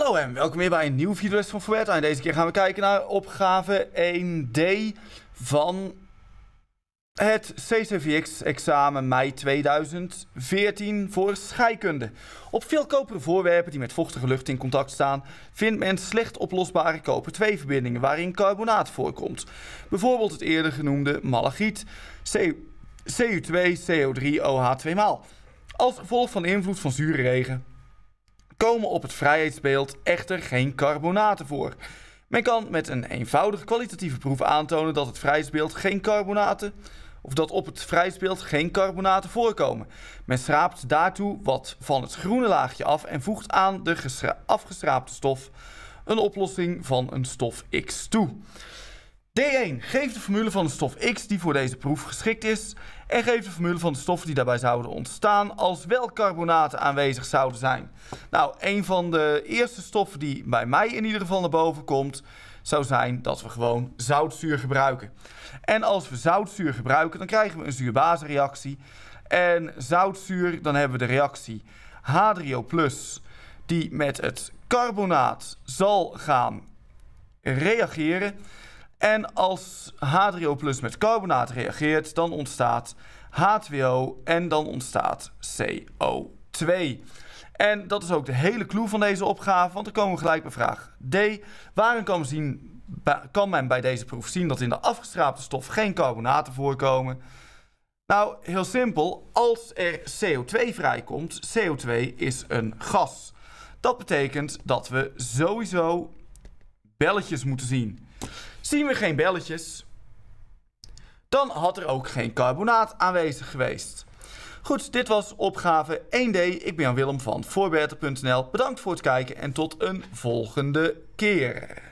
Hallo en welkom weer bij een nieuwe videoles van Fuerta. En deze keer gaan we kijken naar opgave 1D van het CCVX-examen mei 2014 voor scheikunde. Op veel koperen voorwerpen die met vochtige lucht in contact staan, vindt men slecht oplosbare koper-2-verbindingen waarin carbonaat voorkomt. Bijvoorbeeld het eerder genoemde malachiet, CU2, CO3, OH2 maal. Als gevolg van invloed van zure regen komen op het vrijheidsbeeld echter geen carbonaten voor. Men kan met een eenvoudige kwalitatieve proef aantonen dat het vrijheidsbeeld geen carbonaten of dat op het vrijheidsbeeld geen carbonaten voorkomen. Men schraapt daartoe wat van het groene laagje af en voegt aan de afgeschraapte stof een oplossing van een stof X toe. D1 geeft de formule van de stof X die voor deze proef geschikt is en geeft de formule van de stoffen die daarbij zouden ontstaan als wel carbonaten aanwezig zouden zijn. Nou, een van de eerste stoffen die bij mij in ieder geval naar boven komt, zou zijn dat we gewoon zoutzuur gebruiken. En als we zoutzuur gebruiken, dan krijgen we een zuur-basenreactie. En zoutzuur, dan hebben we de reactie H3O+, die met het carbonaat zal gaan reageren. En als H3O met carbonaat reageert, dan ontstaat H2O en dan ontstaat CO2. En dat is ook de hele clue van deze opgave, want dan komen we gelijk bij vraag D. Waarin kan, zien, kan men bij deze proef zien dat in de afgestraapte stof geen carbonaten voorkomen? Nou, heel simpel. Als er CO2 vrijkomt, CO2 is een gas. Dat betekent dat we sowieso belletjes moeten zien. Zien we geen belletjes, dan had er ook geen carbonaat aanwezig geweest. Goed, dit was opgave 1D. Ik ben Jan Willem van voorbeter.nl. Bedankt voor het kijken en tot een volgende keer.